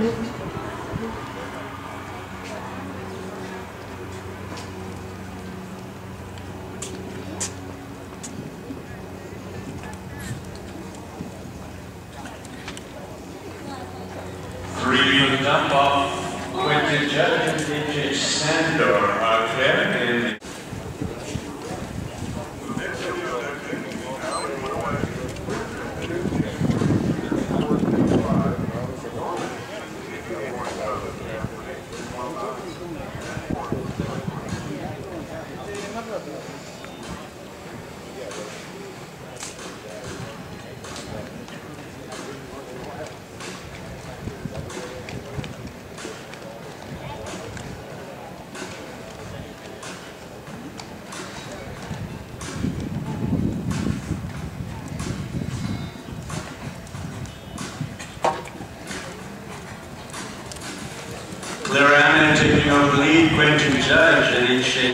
The Quentin Judge and AJ Sandor out Clear Amnon taking over the lead, Quentin Judge and AJ